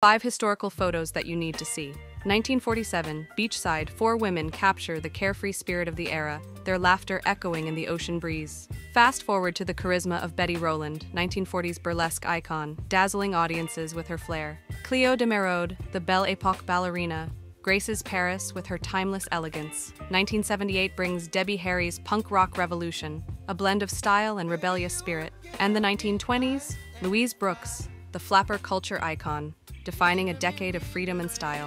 Five historical photos that you need to see. 1947, beachside, four women capture the carefree spirit of the era, their laughter echoing in the ocean breeze. Fast forward to the charisma of Betty Rowland, 1940s burlesque icon, dazzling audiences with her flair. Cleo de Merode, the Belle Epoque ballerina, graces Paris with her timeless elegance. 1978 brings Debbie Harry's punk rock revolution, a blend of style and rebellious spirit. And the 1920s, Louise Brooks, the flapper culture icon, defining a decade of freedom and style.